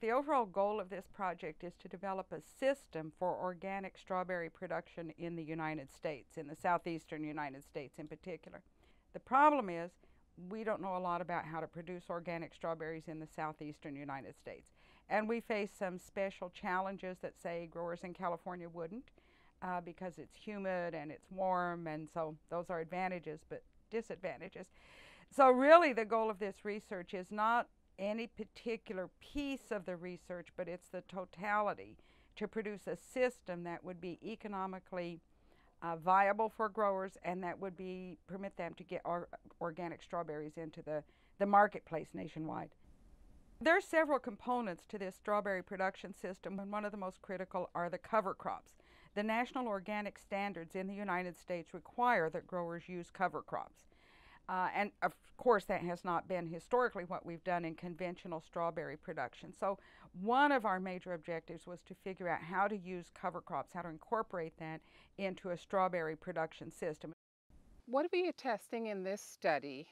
The overall goal of this project is to develop a system for organic strawberry production in the United States, in the southeastern United States in particular. The problem is we don't know a lot about how to produce organic strawberries in the southeastern United States. And we face some special challenges that, say, growers in California wouldn't uh, because it's humid and it's warm, and so those are advantages but disadvantages. So, really, the goal of this research is not any particular piece of the research, but it's the totality to produce a system that would be economically uh, viable for growers and that would be permit them to get or, organic strawberries into the, the marketplace nationwide. There are several components to this strawberry production system, and one of the most critical are the cover crops. The national organic standards in the United States require that growers use cover crops. Uh, and of course, that has not been historically what we've done in conventional strawberry production. So, one of our major objectives was to figure out how to use cover crops, how to incorporate that into a strawberry production system. What we are testing in this study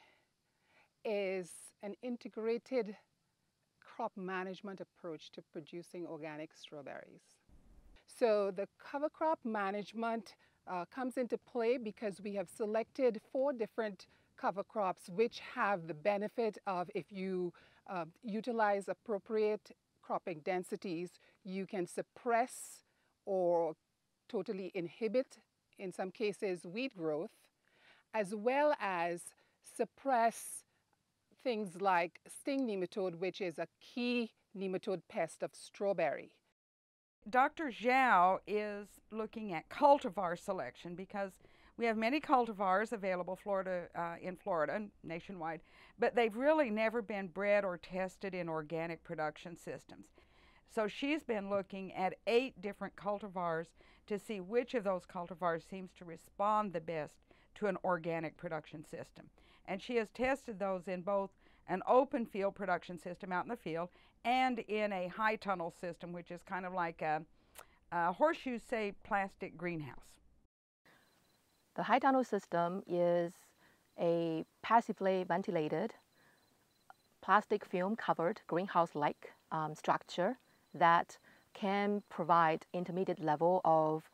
is an integrated crop management approach to producing organic strawberries. So, the cover crop management uh, comes into play because we have selected four different cover crops which have the benefit of if you uh, utilize appropriate cropping densities, you can suppress or totally inhibit, in some cases, weed growth, as well as suppress things like sting nematode, which is a key nematode pest of strawberry. Dr. Zhao is looking at cultivar selection because we have many cultivars available Florida, uh, in Florida and nationwide, but they've really never been bred or tested in organic production systems. So she's been looking at eight different cultivars to see which of those cultivars seems to respond the best to an organic production system. And she has tested those in both an open field production system out in the field and in a high tunnel system, which is kind of like a, a horseshoe shaped plastic greenhouse. The high tunnel system is a passively ventilated, plastic film covered greenhouse-like um, structure that can provide intermediate level of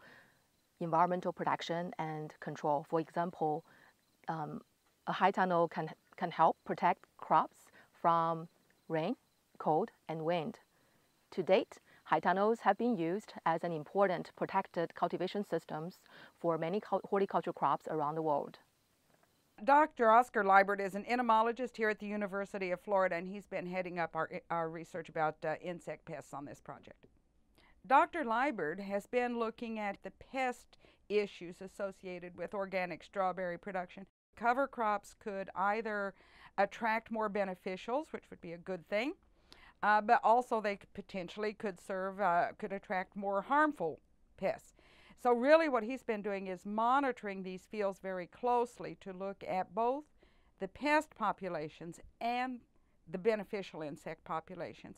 environmental protection and control. For example, um, a high tunnel can, can help protect crops from rain, cold, and wind. To date, High tunnels have been used as an important protected cultivation systems for many horticultural crops around the world. Dr. Oscar Liburd is an entomologist here at the University of Florida, and he's been heading up our, our research about uh, insect pests on this project. Dr. Liburd has been looking at the pest issues associated with organic strawberry production. Cover crops could either attract more beneficials, which would be a good thing, uh, but also they potentially could serve, uh, could attract more harmful pests. So really what he's been doing is monitoring these fields very closely to look at both the pest populations and the beneficial insect populations.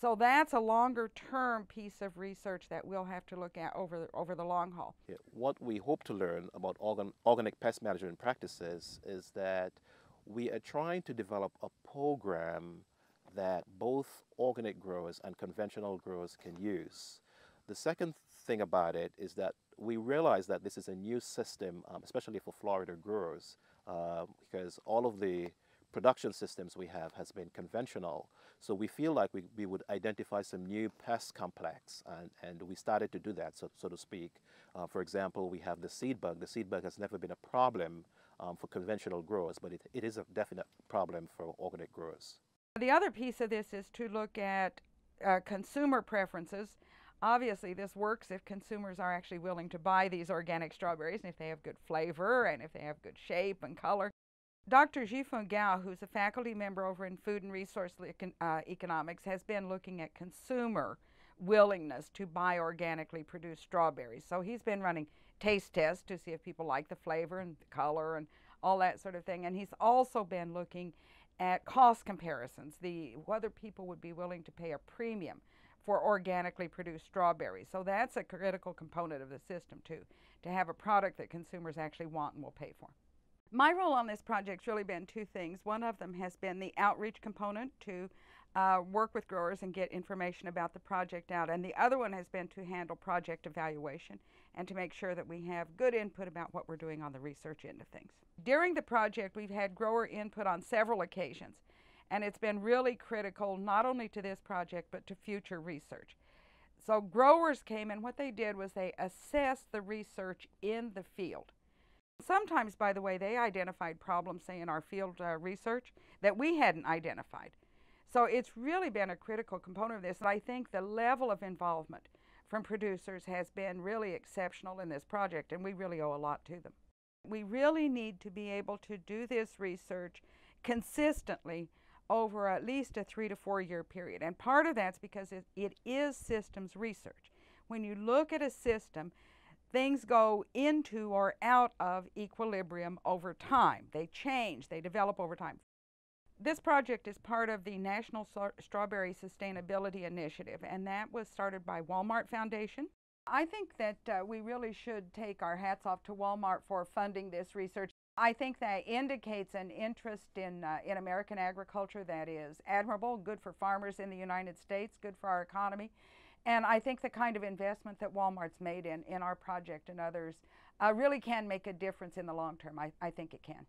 So that's a longer term piece of research that we'll have to look at over, over the long haul. Yeah, what we hope to learn about organ, organic pest management practices is that we are trying to develop a program that both organic growers and conventional growers can use. The second thing about it is that we realize that this is a new system, um, especially for Florida growers, uh, because all of the production systems we have has been conventional. So we feel like we, we would identify some new pest complex, and, and we started to do that, so, so to speak. Uh, for example, we have the seed bug. The seed bug has never been a problem um, for conventional growers, but it, it is a definite problem for organic growers. The other piece of this is to look at uh, consumer preferences. Obviously, this works if consumers are actually willing to buy these organic strawberries and if they have good flavor and if they have good shape and color. Dr. Zhifeng Gao, who's a faculty member over in Food and Resource uh, Economics, has been looking at consumer willingness to buy organically produced strawberries. So he's been running taste tests to see if people like the flavor and the color and all that sort of thing. And he's also been looking at cost comparisons, the whether people would be willing to pay a premium for organically produced strawberries. So that's a critical component of the system too, to have a product that consumers actually want and will pay for. My role on this project's really been two things. One of them has been the outreach component to uh, work with growers and get information about the project out, and the other one has been to handle project evaluation and to make sure that we have good input about what we're doing on the research end of things. During the project, we've had grower input on several occasions, and it's been really critical not only to this project but to future research. So growers came and what they did was they assessed the research in the field. Sometimes, by the way, they identified problems, say in our field uh, research, that we hadn't identified. So it's really been a critical component of this. And I think the level of involvement from producers has been really exceptional in this project, and we really owe a lot to them. We really need to be able to do this research consistently over at least a three to four year period. And part of that's because it, it is systems research. When you look at a system, things go into or out of equilibrium over time. They change, they develop over time. This project is part of the National Strawberry Sustainability Initiative, and that was started by Walmart Foundation. I think that uh, we really should take our hats off to Walmart for funding this research. I think that indicates an interest in, uh, in American agriculture that is admirable, good for farmers in the United States, good for our economy. And I think the kind of investment that Walmart's made in, in our project and others uh, really can make a difference in the long term. I, I think it can.